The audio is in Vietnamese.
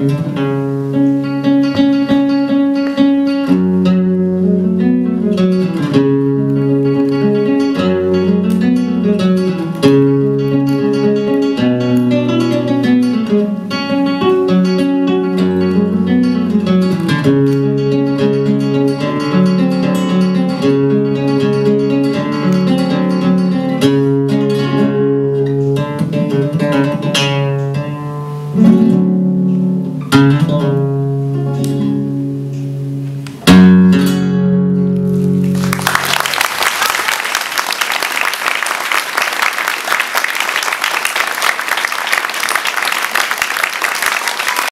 Thank